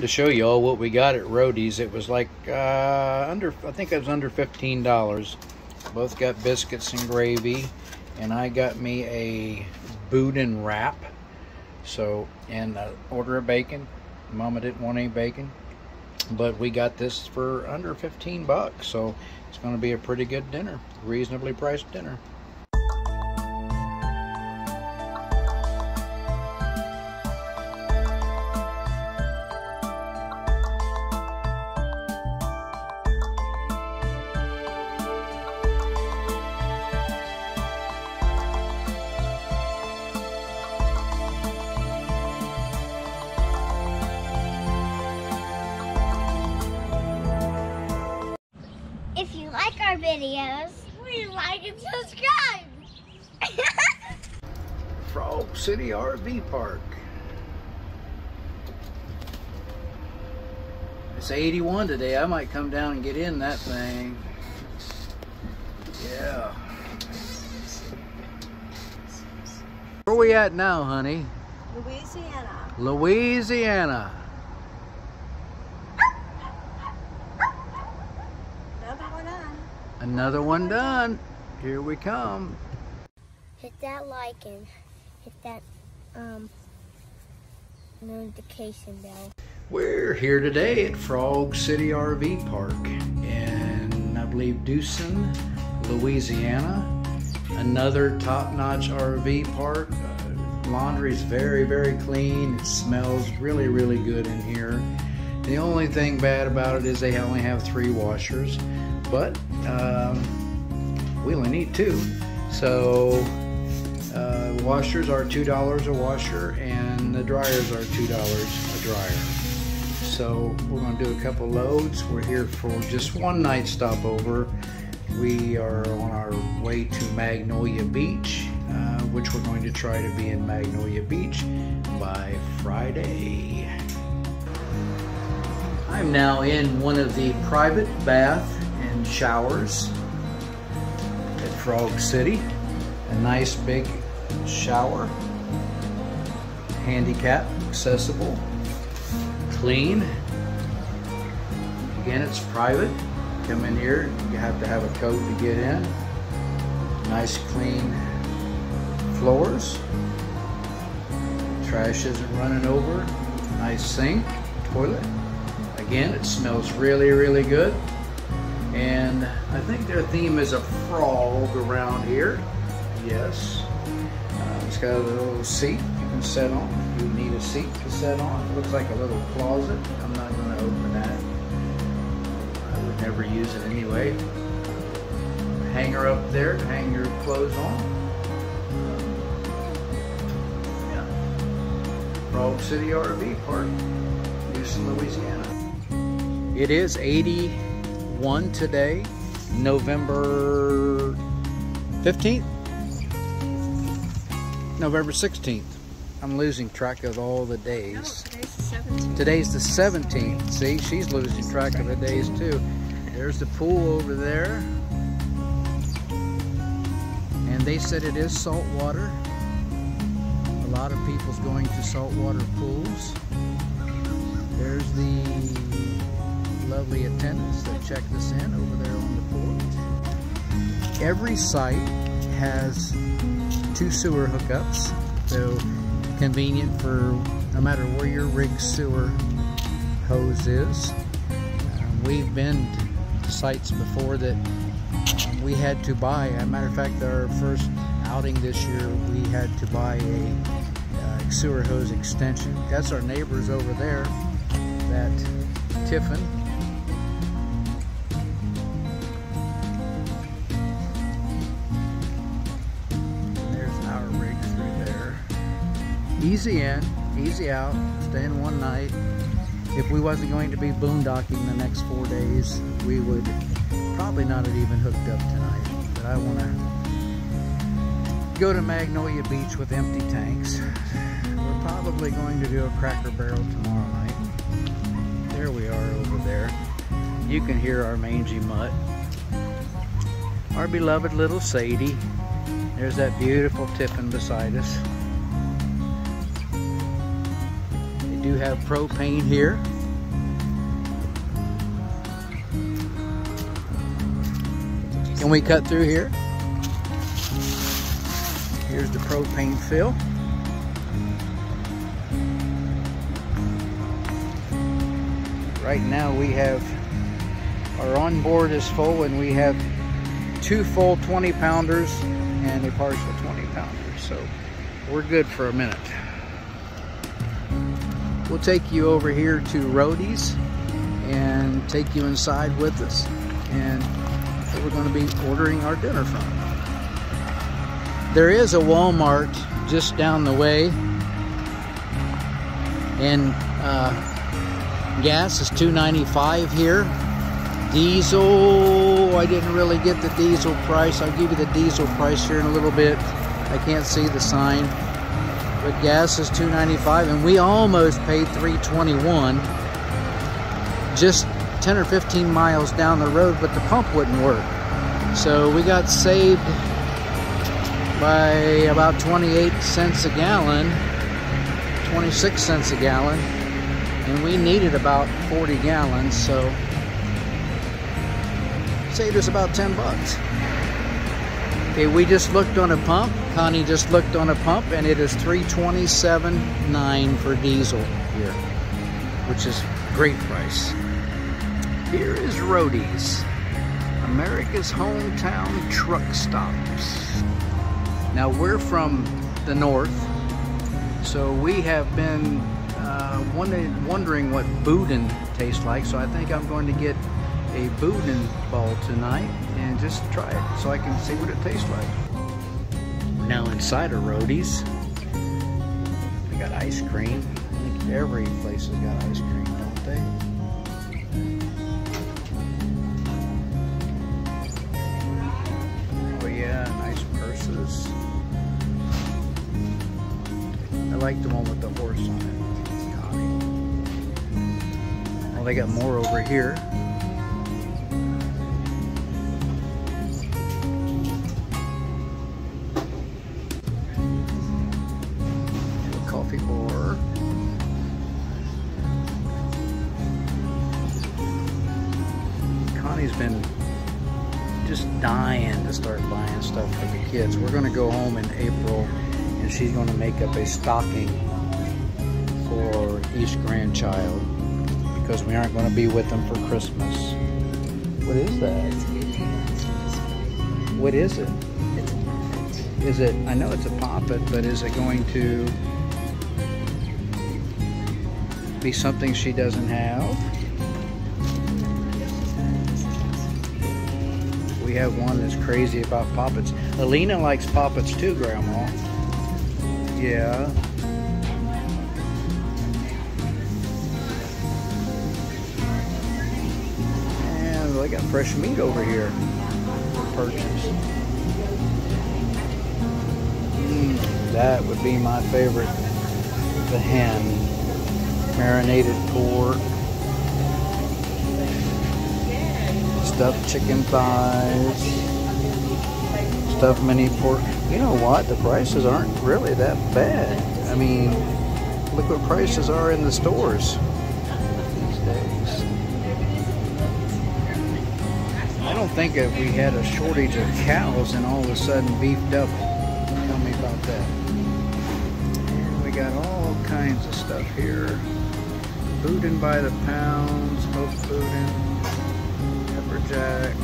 To show you all what we got at Roady's, it was like uh, under, I think it was under $15. Both got biscuits and gravy, and I got me a boudin wrap. So, and uh, order of bacon. Mama didn't want any bacon, but we got this for under 15 bucks. So it's going to be a pretty good dinner, reasonably priced dinner. Like our videos, please like and subscribe. Frog City RV Park. It's 81 today. I might come down and get in that thing. Yeah. Where we at now, honey? Louisiana. Louisiana. Another one on. Another one done. Here we come. hit that like and hit that um notification bell. We're here today at Frog City RV Park in, I believe, Duson, Louisiana. Another top-notch RV park. Uh, is very, very clean. It smells really, really good in here. The only thing bad about it is they only have three washers, but um, we only need two. So uh, washers are two dollars a washer, and the dryers are two dollars a dryer. So we're going to do a couple loads. We're here for just one night stopover. We are on our way to Magnolia Beach, uh, which we're going to try to be in Magnolia Beach by Friday. I'm now in one of the private bath and showers at Frog City. A nice big shower, handicap accessible, clean. Again, it's private. Come in here, you have to have a coat to get in. Nice clean floors. Trash isn't running over. Nice sink, toilet. Again, it smells really, really good. And I think their theme is a frog around here. Yes. Uh, it's got a little seat you can sit on. You need a seat to sit on. It looks like a little closet. I'm not going to open that. I would never use it anyway. Hanger up there to hang your clothes on. Frog City RV Park, Houston, Louisiana. It is 81 today, November 15th. November 16th. I'm losing track of all the No, days. today's the 17th. Today's the 17th. See, she's losing track of the days too. There's the pool over there. And they said it is salt water. A lot of people's going to saltwater pools. There's the lovely attendants that checked us in over there on the. Every site has two sewer hookups, so convenient for no matter where your rig sewer hose is. Um, we've been to sites before that um, we had to buy. As a matter of fact, our first outing this year, we had to buy a uh, sewer hose extension. That's our neighbors over there, that Tiffin. Easy in, easy out, staying one night. If we wasn't going to be boondocking the next four days, we would probably not have even hooked up tonight. But I want to go to Magnolia Beach with empty tanks. We're probably going to do a Cracker Barrel tomorrow night. There we are over there. You can hear our mangy mutt. Our beloved little Sadie. There's that beautiful Tiffin beside us. do have propane here. Can we cut through here? Here's the propane fill. Right now we have our onboard is full and we have two full 20 pounders and a partial 20 pounder. So we're good for a minute. We'll take you over here to Roady's and take you inside with us. And we're going to be ordering our dinner from. There is a Walmart just down the way. And uh, gas is 2.95 here. Diesel, I didn't really get the diesel price. I'll give you the diesel price here in a little bit. I can't see the sign. But gas is 2.95 and we almost paid 3.21 just 10 or 15 miles down the road, but the pump wouldn't work. So we got saved by about 28 cents a gallon, 26 cents a gallon, and we needed about 40 gallons, so saved us about 10 bucks. Okay, we just looked on a pump. Connie just looked on a pump, and it is 327.9 for diesel here, which is great price. Here is Roady's, America's hometown truck stops. Now we're from the north, so we have been uh, wondering what boudin tastes like. So I think I'm going to get a boudin ball tonight and just try it so I can see what it tastes like. Now inside of Roady's. We got ice cream. I think every place has got ice cream, don't they? Oh yeah, nice purses. I like the one with the horse on it. Well, they got more over here. Connie's been just dying to start buying stuff for the kids. We're gonna go home in April and she's gonna make up a stocking for each grandchild because we aren't gonna be with them for Christmas. What is that? What is it? Is it, I know it's a poppet, but is it going to be something she doesn't have? Have one that's crazy about poppets. Alina likes poppets too, Grandma. Yeah. And they got fresh meat over here for purchase. Mm, that would be my favorite. The hen. Marinated pork. Stuffed chicken thighs. Stuffed mini pork. You know what? The prices aren't really that bad. I mean, look what prices are in the stores these days. I don't think if we had a shortage of cows and all of a sudden beef doubled. Tell me about that. We got all kinds of stuff here. Boudin by the pound, smoked boudin, pepper jack,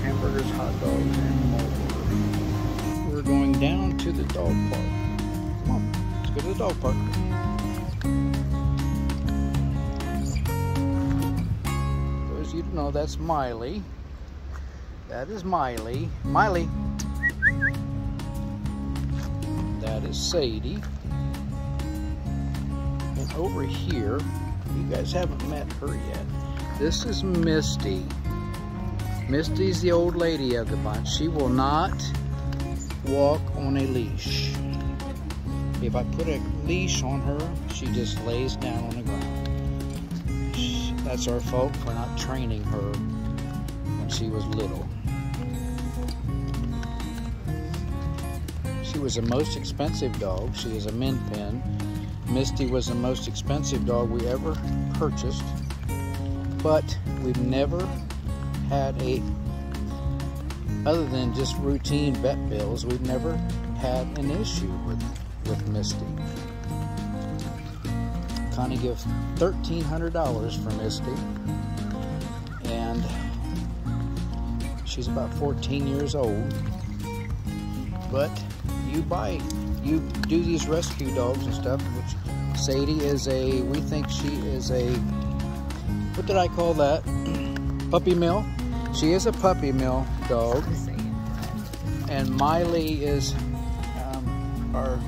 hamburgers, hot dogs, and more. We're going down to the dog park. Come on, let's go to the dog park. Those you don't know, that's Miley. That is Miley. Miley. That is Sadie. And over here, you guys haven't met her yet. This is Misty. Misty's the old lady of the bunch. She will not walk on a leash. If I put a leash on her, she just lays down on the ground. That's our fault for not training her when she was little. She was the most expensive dog. She is a min pin. Misty was the most expensive dog we ever purchased, but we've never had a, other than just routine vet bills, we've never had an issue with, with Misty. Connie gives $1,300 for Misty, and she's about 14 years old. But you buy, you do these rescue dogs and stuff, which Sadie is a, we think she is a, what did I call that? puppy mill. She is a puppy mill dog. And Miley is um, our,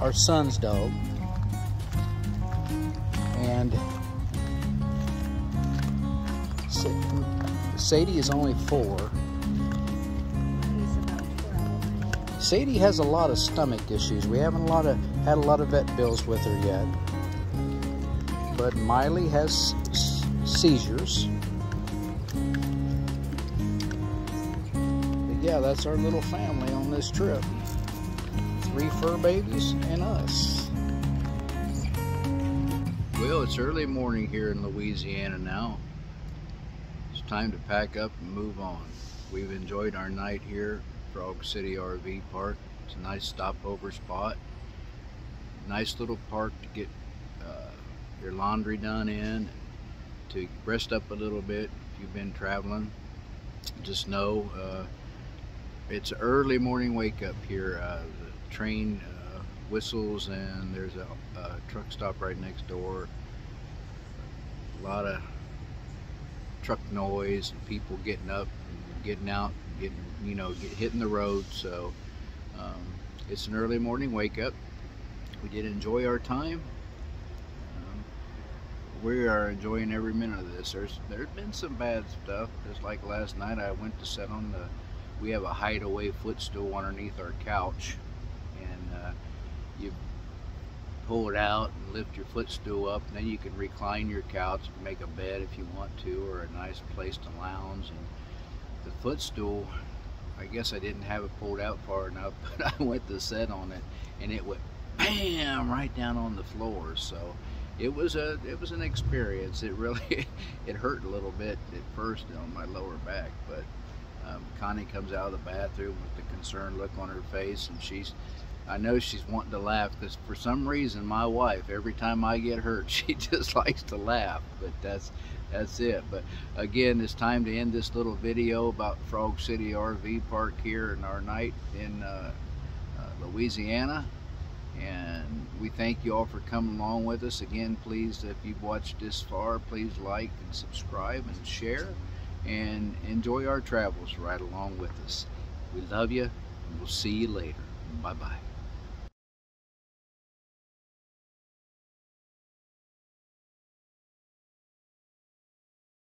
our son's dog. And Sadie is only four. Sadie has a lot of stomach issues. We haven't a lot of had a lot of vet bills with her yet. But Miley has seizures. But yeah, that's our little family on this trip. Three fur babies and us. Well, it's early morning here in Louisiana now. It's time to pack up and move on. We've enjoyed our night here Frog City RV Park. It's a nice stopover spot. Nice little park to get your laundry done in, to rest up a little bit if you've been traveling. Just know uh, it's early morning wake up here. Uh, the train uh, whistles and there's a, a truck stop right next door. A lot of truck noise and people getting up and getting out getting, you know, get hitting the road. So um, it's an early morning wake up. We did enjoy our time. We are enjoying every minute of this. There's there's been some bad stuff. Just like last night, I went to sit on the. We have a hideaway footstool underneath our couch, and uh, you pull it out and lift your footstool up, and then you can recline your couch and make a bed if you want to, or a nice place to lounge. And the footstool, I guess I didn't have it pulled out far enough, but I went to set on it and it went bam right down on the floor. So it was a it was an experience. It really it hurt a little bit at first on my lower back, but um, Connie comes out of the bathroom with the concerned look on her face, and she's I know she's wanting to laugh because for some reason my wife every time I get hurt she just likes to laugh, but that's that's it. But again, it's time to end this little video about Frog City RV Park here in our night in uh, uh, Louisiana. And we thank you all for coming along with us. Again, please, if you've watched this far, please like and subscribe and share and enjoy our travels right along with us. We love you and we'll see you later. Bye-bye.